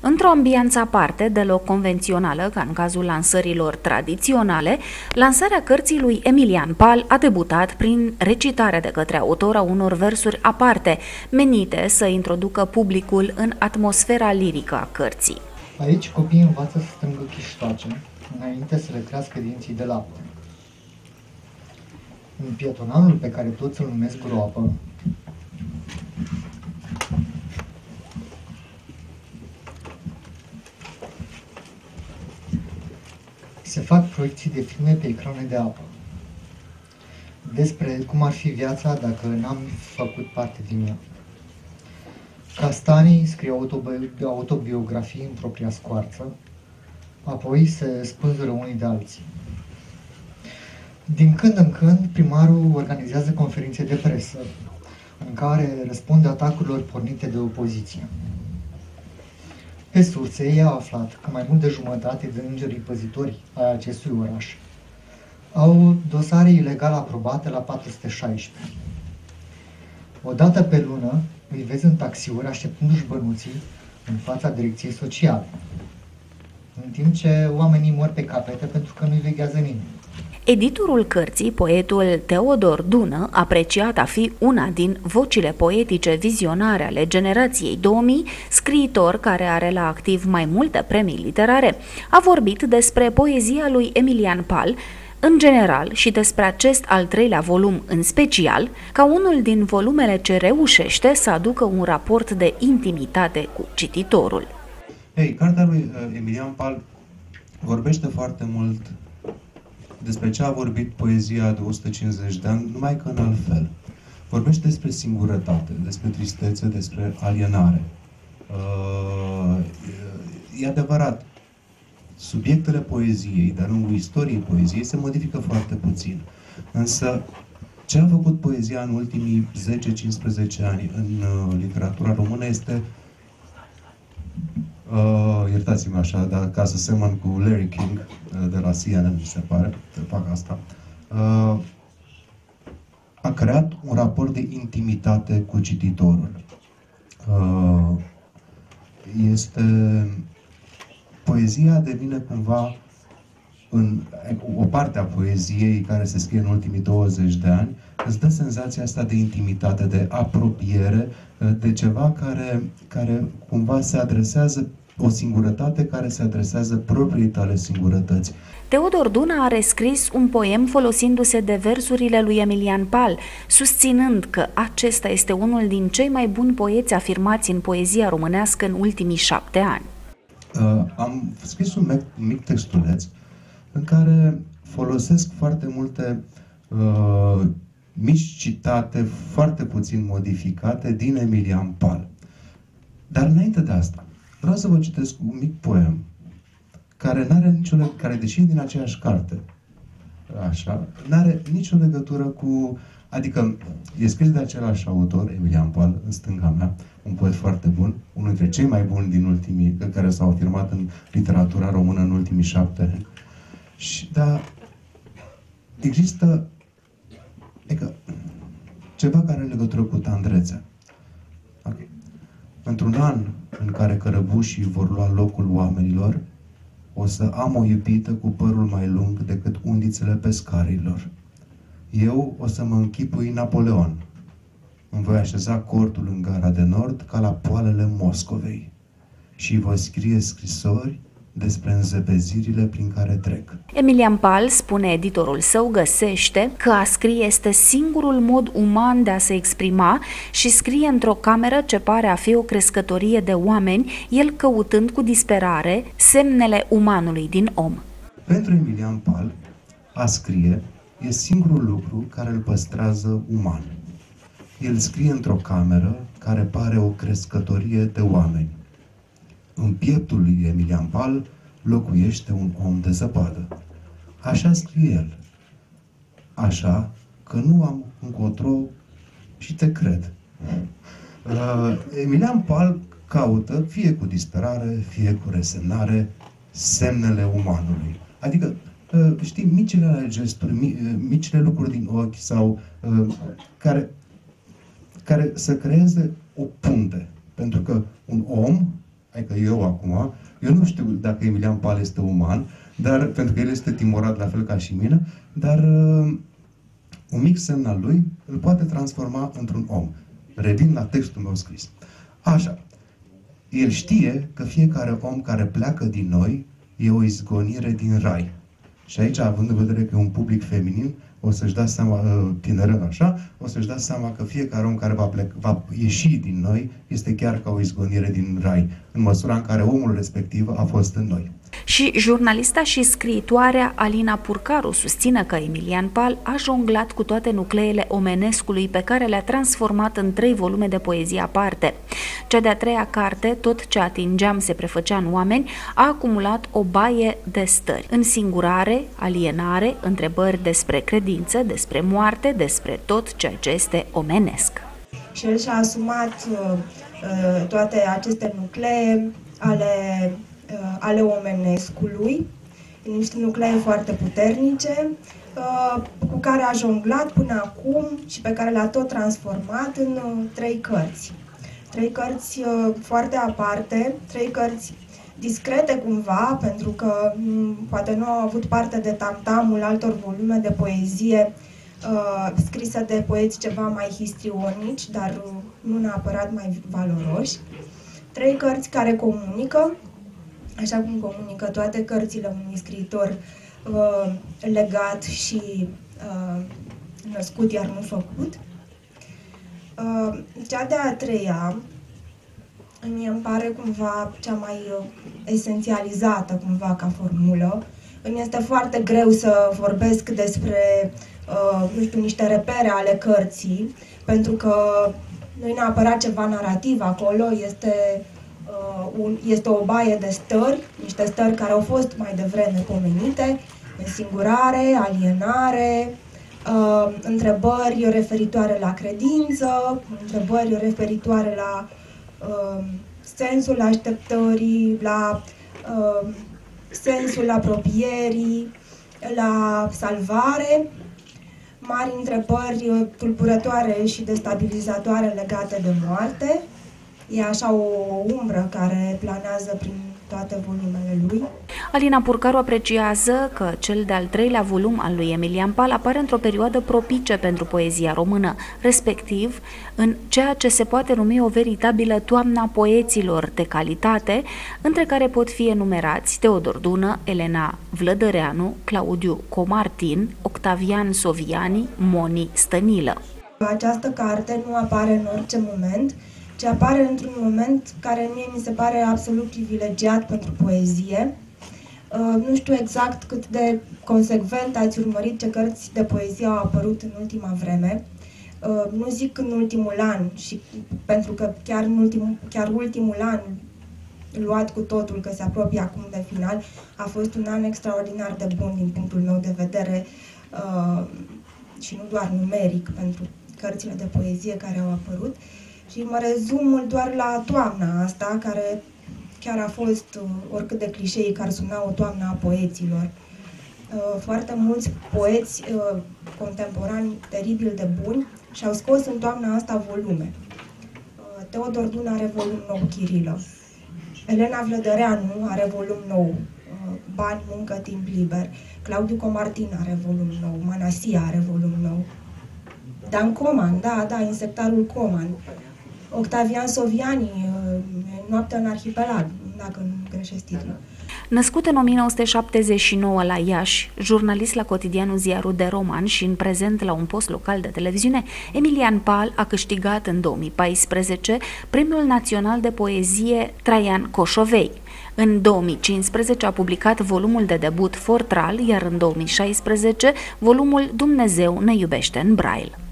Într-o ambianță aparte, deloc convențională, ca în cazul lansărilor tradiționale, lansarea cărții lui Emilian Pal a debutat prin recitarea de către autor a unor versuri aparte, menite să introducă publicul în atmosfera lirică a cărții. Aici copiii învață să strângă chiștoace, înainte să le crească dinții de lapte. În pietonalul pe care toți îl numesc groapă, se fac proiecții de filme pe ecrane de apă despre cum ar fi viața dacă n-am făcut parte din ea. Castanii scriu autobi- autobiografii în propria scoarță, apoi se spânzură unii de alții. Din când în când, primarul organizează conferințe de presă, în care răspunde atacurilor pornite de opoziție. Pe surse, ei a aflat că mai mult de jumătate de îngerii păzitori ai acestui oraș au dosare ilegal aprobate la 416. O dată pe lună îi vezi în taxiuri așteptându-și bănuții în fața direcției sociale, în timp ce oamenii mor pe capete pentru că nu-i veghează nimeni. Editorul cărții, poetul Teodor Dună, apreciat a fi una din vocile poetice vizionare ale generației 2000, scriitor care are la activ mai multe premii literare, a vorbit despre poezia lui Emilian Pal, în general și despre acest al treilea volum în special, ca unul din volumele ce reușește să aducă un raport de intimitate cu cititorul. Ei, cartea lui uh, Emilian Pal vorbește foarte mult despre ce a vorbit poezia de 150 de ani, numai că în alt fel. Vorbește despre singurătate, despre tristețe, despre alienare. Uh, e adevărat, subiectele poeziei, de-a lungul istoriei poeziei, se modifică foarte puțin. Însă, ce a făcut poezia în ultimii 10-15 ani în uh, literatura română este Uh, iertați-mă așa, dar ca să semăn cu Larry King uh, de la CNN, mi se pare, să fac asta, uh, a creat un raport de intimitate cu cititorul. Uh, este poezia devine cumva în o parte a poeziei care se scrie în ultimii 20 de ani, îți dă senzația asta de intimitate, de apropiere, de ceva care, care cumva se adresează o singurătate care se adresează propriei tale singurătăți. Teodor Duna a rescris un poem folosindu-se de versurile lui Emilian Pal, susținând că acesta este unul din cei mai buni poeți afirmați în poezia românească în ultimii șapte ani. Uh, am scris un mic, un mic textuleț în care folosesc foarte multe uh, mici citate, foarte puțin modificate, din Emilian Pal. Dar înainte de asta, vreau să vă citesc un mic poem care nu are nicio care deși din aceeași carte, așa, nu are nicio legătură cu Adică e scris de același autor, Emilian Pal, în stânga mea, un poet foarte bun, unul dintre cei mai buni din ultimii, care s-au afirmat în literatura română în ultimii șapte ani. Și, dar există adică, ceva care are legătură cu tandrețea. Okay. Într-un an în care cărăbușii vor lua locul oamenilor, o să am o iubită cu părul mai lung decât undițele pescarilor eu o să mă închipui Napoleon. Îmi voi așeza cortul în gara de nord ca la poalele Moscovei și voi scrie scrisori despre înzepezirile prin care trec. Emilian Pal, spune editorul său, găsește că a scrie este singurul mod uman de a se exprima și scrie într-o cameră ce pare a fi o crescătorie de oameni, el căutând cu disperare semnele umanului din om. Pentru Emilian Pal, a scrie e singurul lucru care îl păstrează uman. El scrie într-o cameră care pare o crescătorie de oameni. În pieptul lui Emilian Pal locuiește un om de zăpadă. Așa scrie el. Așa că nu am încotro și te cred. Uh, Emilian Pal caută, fie cu disperare, fie cu resemnare, semnele umanului. Adică Uh, știi, micile gesturi, uh, micile lucruri din ochi sau uh, care, care să creeze o punte. Pentru că un om adică eu acum, eu nu știu dacă Emilian Pal este uman, dar, pentru că el este timorat la fel ca și mine, dar uh, un mic semn al lui îl poate transforma într-un om. Revin la textul meu scris. Așa, el știe că fiecare om care pleacă din noi e o izgonire din rai. Și aici, având în vedere că e un public feminin, o să-și dați seama, uh, tineră așa, o să-și dați seama că fiecare om care va, plec, va ieși din noi este chiar ca o izgonire din rai, în măsura în care omul respectiv a fost în noi. Și jurnalista și scriitoarea Alina Purcaru susține că Emilian Pal a jonglat cu toate nucleele omenescului pe care le-a transformat în trei volume de poezie aparte. Cea de-a treia carte, Tot ce atingeam se prefăcea în oameni, a acumulat o baie de stări. În singurare, alienare, întrebări despre credință, despre moarte, despre tot ceea ce este omenesc. Și el și-a asumat uh, uh toate aceste nuclee ale Uh, ale omenescului, niște nuclee foarte puternice, uh, cu care a jonglat până acum și pe care le-a tot transformat în uh, trei cărți. Trei cărți foarte aparte, trei cărți discrete cumva, pentru că mm, poate nu au avut parte de tamtamul altor volume de poezie uh, scrisă de poeți ceva mai histrionici, dar nu neapărat mai valoroși. Trei cărți care comunică, așa cum comunică toate cărțile unui scriitor uh, legat și uh, născut, iar nu făcut. Uh, cea de-a treia, mie îmi pare cumva cea mai uh, esențializată cumva ca formulă. Îmi este foarte greu să vorbesc despre, uh, nu știu, niște repere ale cărții, pentru că nu e neapărat ceva narrativ acolo, este uh, un, este o baie de stări, niște stări care au fost mai devreme pomenite, singurare, alienare, uh, întrebări referitoare la credință, întrebări referitoare la uh, sensul așteptării, la uh, sensul apropierii, la salvare, mari întrebări tulburătoare și destabilizatoare legate de moarte, E așa o umbră care planează prin toate volumele lui. Alina Purcaru apreciază că cel de-al treilea volum al lui Emilian Pal apare într-o perioadă propice pentru poezia română, respectiv în ceea ce se poate numi o veritabilă toamna poeților de calitate, între care pot fi enumerați Teodor Dună, Elena Vlădăreanu, Claudiu Comartin, Octavian Soviani, Moni Stănilă. Această carte nu apare în orice moment, ce apare într-un moment care mie mi se pare absolut privilegiat pentru poezie. Uh, nu știu exact cât de consecvent ați urmărit ce cărți de poezie au apărut în ultima vreme. Uh, nu zic în ultimul an, și pentru că chiar, în ultim, chiar ultimul an luat cu totul că se apropie acum de final, a fost un an extraordinar de bun din punctul meu de vedere uh, și nu doar numeric pentru cărțile de poezie care au apărut. Uh, și mă rezum doar la toamna asta, care chiar a fost, uh, oricât de clișei, care suna o toamnă a poeților. Uh, foarte mulți poeți uh, contemporani teribil de buni și-au scos în toamna asta volume. Teodor Dun are volum nou, Chirilă. Elena Vlădăreanu are volum nou, Bani, muncă, timp liber. Claudiu Comartin are volum nou, Manasia are volum nou. Dan Coman, da, da, insectarul Coman. Octavian Soviani, uh, Noaptea în arhipelag, dacă nu greșesc titlul. Născut în 1979 la Iași, jurnalist la cotidianul Ziarul de Roman și în prezent la un post local de televiziune, Emilian Pal a câștigat în 2014 Premiul Național de Poezie Traian Coșovei. În 2015 a publicat volumul de debut Fortral, iar în 2016 volumul Dumnezeu ne iubește în Braille.